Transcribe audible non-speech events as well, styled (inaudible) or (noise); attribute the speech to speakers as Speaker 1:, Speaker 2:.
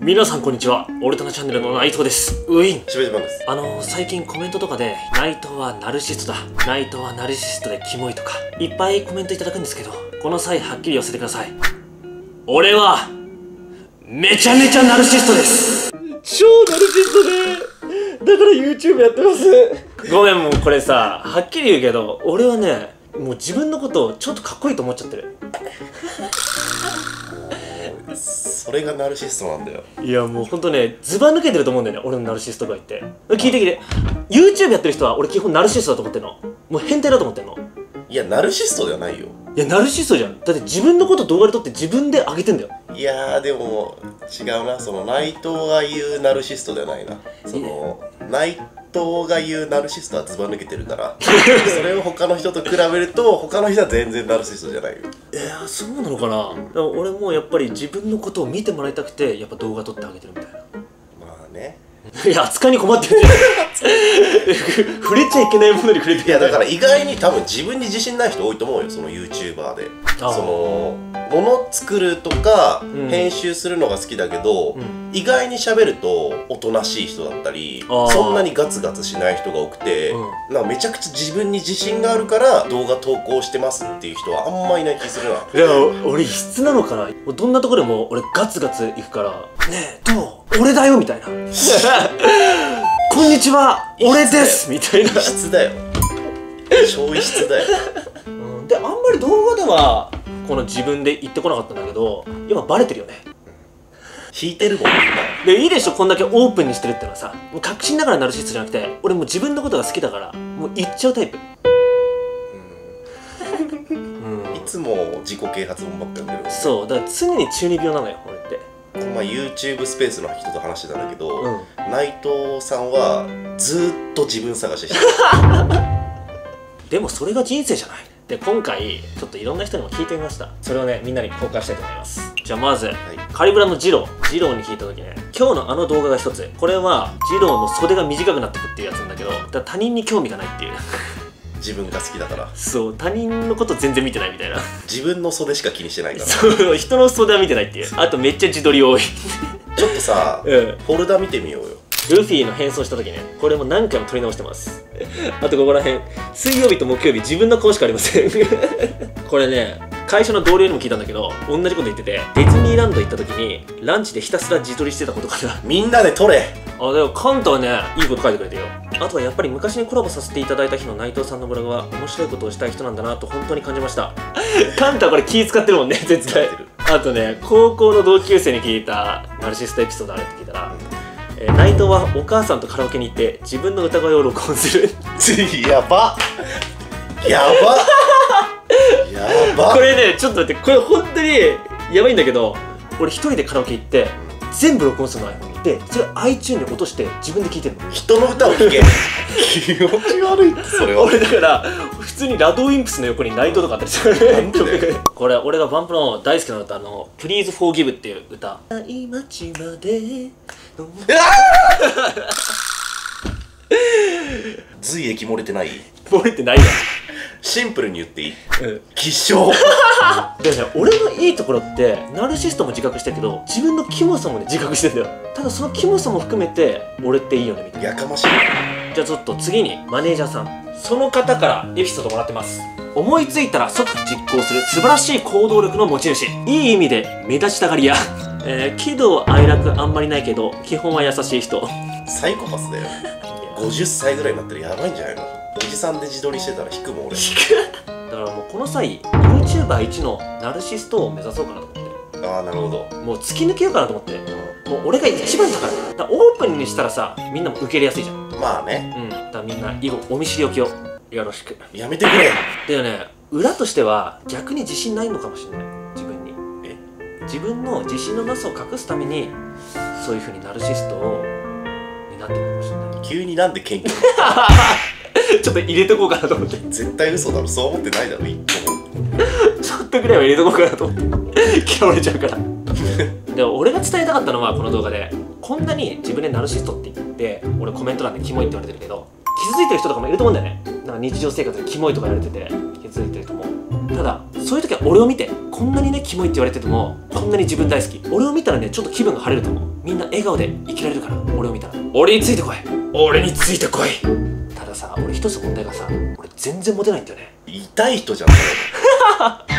Speaker 1: 皆さんこんにちは。オルタナチャンネルの内藤です。ウィン。
Speaker 2: しべじまんです。
Speaker 1: あの最近コメントとかで内藤はナルシストだ。内藤はナルシストでキモいとか。いっぱいコメントいただくんですけどこの際はっきり寄せてください。俺はめちゃめちゃナルシストです。超ナルシストで。だから YouTube やってます。ごめんもうこれさはっきり言うけど俺はねもう自分のことをちょっとかっこいいと思っちゃってる (laughs)
Speaker 2: それがナルシストなんだよ。
Speaker 1: いやもうほんとねずば抜けてると思うんだよね俺のナルシストが言って。聞いてきて。YouTube やってる人は俺基本ナルシストだと思ってんの。もう変態だと思ってんの。
Speaker 2: いやナルシストではないよ。
Speaker 1: いやナルシストじゃん。だって自分のこと動画で撮って自分で上げてんだよ。
Speaker 2: いやーでも違うな。その内藤が言うナルシストではないな。その内藤が言うナルシストはずば抜けてるから。それを他の人と比べると他の人は全然ナルシストじゃないよ。
Speaker 1: いやそうなのかな、でも俺もやっぱり自分のことを見てもらいたくてやっぱ動画撮ってあげてるみたいな。
Speaker 2: まあね (laughs)
Speaker 1: いや扱いに困ってる。じゃん触れちゃいけないものに触れてる。
Speaker 2: いやだから意外に多分自分に自信ない人多いと思うよその YouTuber で。その物作るとか、
Speaker 1: ん。
Speaker 2: 編集するのが好きだけど、
Speaker 1: ん。
Speaker 2: 意外に喋るとおとなしい人だったりそんなにガツガツしない人が多くて、
Speaker 1: う
Speaker 2: なんかめちゃくちゃ自分に自信があるから動画投稿してますっていう人はあんまいない気するな。
Speaker 1: いや俺異質なのかな。どんなところでも俺ガツガツいくから「ねえどう？俺だよ」みたいな「こんにちは俺です」みたいな。
Speaker 2: 異質だよ。超異質だよ。
Speaker 1: うん。であんまり動画ではこの自分で言ってこなかったんだけど今バレてるよね。
Speaker 2: 引いてるもん。みんな
Speaker 1: でいいでしょこんだけオープンにしてるってのはさ。もう確信ながらナルシストじゃなくて俺もう自分のことが好きだからもう言っちゃうタイプ。うん。
Speaker 2: いつも自己啓発本ばっか読んでる。
Speaker 1: そうだから常に中二病なのよ俺って
Speaker 2: この前 YouTube スペースの人と話してたんだけど、
Speaker 1: うん。
Speaker 2: 内藤さんはずーっと自分探ししてる (laughs)
Speaker 1: でもそれが人生じゃない。で今回ちょっといろんな人にも聞いてみました。それをねみんなに公開したいと思います。じゃあまず、カリブラのジロー。ジローに聞いた時ね今日のあの動画が一つ。これはジローの袖が短くなってくっていうやつなんだけどだから他人に興味がないっていう
Speaker 2: 自分が好きだから。
Speaker 1: そう他人のこと全然見てないみたいな。
Speaker 2: 自分の袖しか気にしてないから。
Speaker 1: そう (laughs) 人の袖は見てないっていう。あとめっちゃ自撮り多い。
Speaker 2: ちょっとさ、(laughs)
Speaker 1: うん。
Speaker 2: フォルダ見てみようよ。
Speaker 1: ルフィの変装した時ねこれも何回も撮り直してます。(laughs) あとここら辺。水曜日と木曜日自分の顔しかありません。これね会社の同僚にも聞いたんだけど同じこと言っててディズニーランド行った時にランチでひたすら自撮りしてたことかな。
Speaker 2: みんなで撮れ。
Speaker 1: あでもカンタはねいいこと書いてくれてるよあとはやっぱり昔にコラボさせていただいた日の内藤さんのブログは面白いことをしたい人なんだなと本当に感じました。(laughs) カンタはこれ気使ってるもんね絶対。あとね高校の同級生に聞いたナルシストエピソードあるって聞いたら、えー内藤はお母さんとカラオケに行って自分の歌声を録音する。
Speaker 2: やば。やば。やば。
Speaker 1: これねちょっと待ってこれ本当にやばいんだけど俺一人でカラオケ行って全部録音するの iPhone にでそれ iTunes に落として自分で聴いてるの。
Speaker 2: 人の歌を聴け。気持ち悪いってそれは。(laughs)
Speaker 1: 俺だから普通にラドウィンプスの横にナイトとかあったりする。(laughs) これ俺がバンプの大好きな歌の「Please Forgive」っていう歌「街まで。の (laughs)
Speaker 2: 髄液漏れてない？
Speaker 1: 漏れてないや
Speaker 2: シンプルに言っていい？
Speaker 1: ん、うん、
Speaker 2: 気象。
Speaker 1: でね俺のいいところってナルシストも自覚してるけど自分のキモさもね自覚してんだよ。ただそのキモさも含めて俺っていいよねみたいな。
Speaker 2: やかましい。
Speaker 1: じゃあちょっと次にマネージャーさん。その方からエピソードもらってます。思いついたら即実行する素晴らしい行動力の持ち主。いい意味で目立ちたがり屋、(laughs) えー、喜怒哀楽あんまりないけど基本は優しい人。
Speaker 2: サイコパスだよ。50歳ぐらいになったらやばいんじゃないの？おじさんで自撮りしてたら引くもん俺。
Speaker 1: だからもうこの際 YouTuber 一のナルシストを目指そうかなと思って。
Speaker 2: ああなるほど。
Speaker 1: もう突き抜けようかなと思って。もう俺が一番だからだからオープンにしたらさみんなも受け入れやすいじゃん。
Speaker 2: まあね。
Speaker 1: うん。だからみんな以後お見知りおきをよろしく。
Speaker 2: やめてくれ。(laughs)
Speaker 1: でね裏としては逆に自信ないのかもしれない。自分に。
Speaker 2: え？
Speaker 1: 自分の自信のなさを隠すためにそういうふうにナルシストをになってるかもしれない。
Speaker 2: 急になんで謙虚？(laughs) (laughs)
Speaker 1: ちょっと入れとこうかなと思って。
Speaker 2: 絶対嘘だろ。そう思ってないだろ一個も。
Speaker 1: ちょっとぐらいは入れとこうかなと思って。嫌われちゃうから。でも俺が伝えたかったのはこの動画でこんなに自分でナルシストって言って俺コメント欄でキモいって言われてるけど気づいてる人とかもいると思うんだよね。なんか日常生活でキモいとか言われてて気づいてる人も。ただそういう時は俺を見てこんなにねキモいって言われててもこんなに自分大好き。俺を見たらねちょっと気分が晴れると思う。みんな笑顔で生きられるから俺を見たら。俺についてこい。俺についてこい。俺一つ問題がさ俺全然モテないんだよね。
Speaker 2: 痛い人じゃん (laughs)